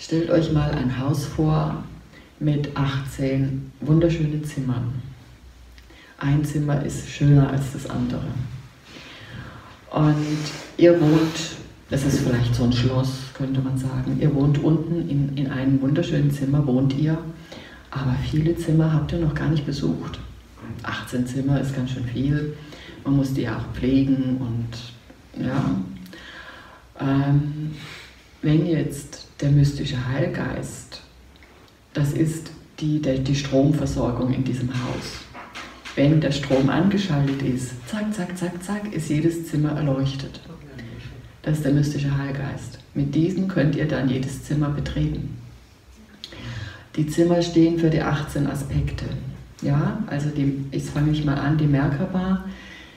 Stellt euch mal ein Haus vor mit 18 wunderschönen Zimmern. Ein Zimmer ist schöner als das andere. Und ihr wohnt, das ist vielleicht so ein Schloss, könnte man sagen. Ihr wohnt unten in, in einem wunderschönen Zimmer, wohnt ihr, aber viele Zimmer habt ihr noch gar nicht besucht. 18 Zimmer ist ganz schön viel. Man muss die auch pflegen und ja. Ähm, wenn jetzt der mystische Heilgeist, das ist die, der, die Stromversorgung in diesem Haus. Wenn der Strom angeschaltet ist, zack, zack, zack, zack, ist jedes Zimmer erleuchtet. Das ist der mystische Heilgeist. Mit diesem könnt ihr dann jedes Zimmer betreten. Die Zimmer stehen für die 18 Aspekte. Ja, also die, jetzt fange ich mal an, die Merkaba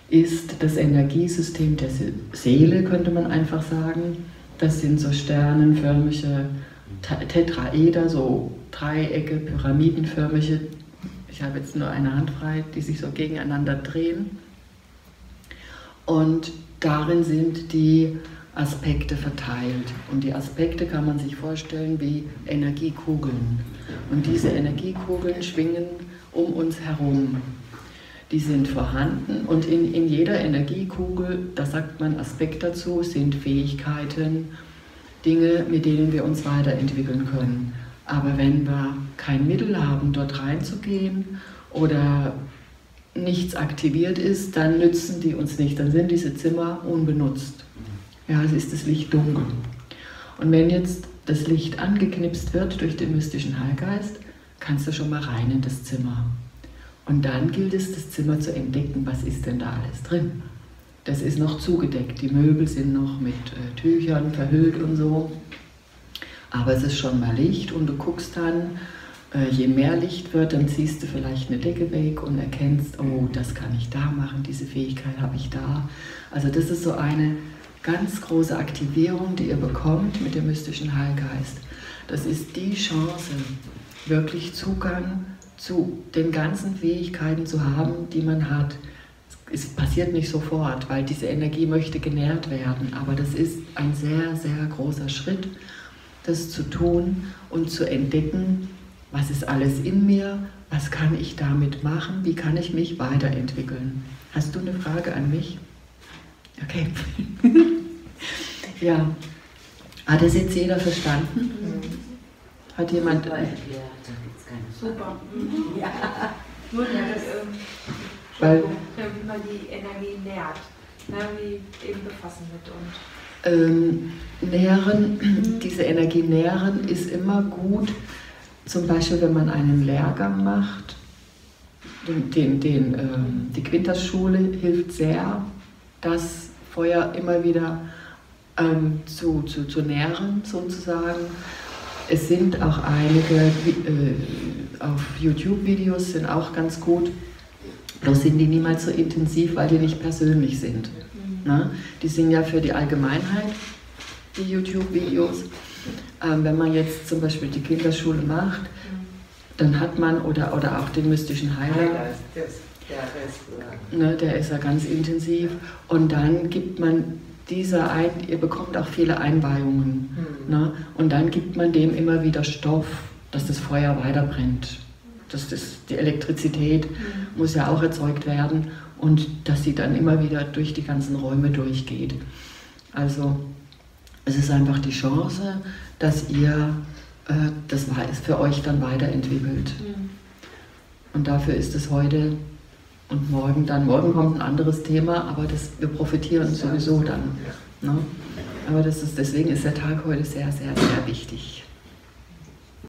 ist das Energiesystem der Seele, könnte man einfach sagen. Das sind so sternenförmige Tetraeder, so Dreiecke, pyramidenförmige. Ich habe jetzt nur eine Hand frei, die sich so gegeneinander drehen. Und darin sind die Aspekte verteilt. Und die Aspekte kann man sich vorstellen wie Energiekugeln. Und diese Energiekugeln schwingen um uns herum. Die sind vorhanden und in, in jeder Energiekugel, da sagt man Aspekt dazu, sind Fähigkeiten, Dinge, mit denen wir uns weiterentwickeln können. Aber wenn wir kein Mittel haben, dort reinzugehen oder nichts aktiviert ist, dann nützen die uns nicht. Dann sind diese Zimmer unbenutzt. Ja, es ist das Licht dunkel. Und wenn jetzt das Licht angeknipst wird durch den mystischen Heilgeist, kannst du schon mal rein in das Zimmer. Und dann gilt es, das Zimmer zu entdecken, was ist denn da alles drin. Das ist noch zugedeckt, die Möbel sind noch mit äh, Tüchern verhüllt und so. Aber es ist schon mal Licht und du guckst dann, äh, je mehr Licht wird, dann ziehst du vielleicht eine Decke weg und erkennst, oh, das kann ich da machen, diese Fähigkeit habe ich da. Also das ist so eine ganz große Aktivierung, die ihr bekommt mit dem mystischen Heilgeist. Das ist die Chance, wirklich Zugang zu den ganzen Fähigkeiten zu haben, die man hat. Es passiert nicht sofort, weil diese Energie möchte genährt werden, aber das ist ein sehr, sehr großer Schritt, das zu tun und zu entdecken, was ist alles in mir, was kann ich damit machen, wie kann ich mich weiterentwickeln. Hast du eine Frage an mich? Okay. ja. Hat es jetzt jeder verstanden? Hat jemand. Super. Mhm. Ja. Nur ja, das, ähm, Weil, wie man die Energie nährt. Ne, wie eben befassen mit und. Ähm, nähren, mhm. diese Energie nähren ist immer gut, zum Beispiel wenn man einen Lehrgang macht, den, den, den ähm, die Quinterschule hilft sehr, das Feuer immer wieder ähm, zu, zu, zu nähren sozusagen. Es sind auch einige äh, auf YouTube-Videos sind auch ganz gut, bloß sind die niemals so intensiv, weil die nicht persönlich sind. Mhm. Ne? Die sind ja für die Allgemeinheit, die YouTube-Videos. Ähm, wenn man jetzt zum Beispiel die Kinderschule macht, dann hat man, oder, oder auch den mystischen Heiler, ne, der ist ja ganz intensiv, und dann gibt man dieser ein, ihr bekommt auch viele Einweihungen. Mhm. Ne? Und dann gibt man dem immer wieder Stoff, dass das Feuer weiter brennt. Das, das, die Elektrizität mhm. muss ja auch erzeugt werden und dass sie dann immer wieder durch die ganzen Räume durchgeht. Also es ist einfach die Chance, dass ihr äh, das für euch dann weiterentwickelt. Mhm. Und dafür ist es heute und morgen dann, morgen kommt ein anderes Thema, aber das, wir profitieren sowieso dann. Ne? Aber das ist, deswegen ist der Tag heute sehr, sehr, sehr wichtig.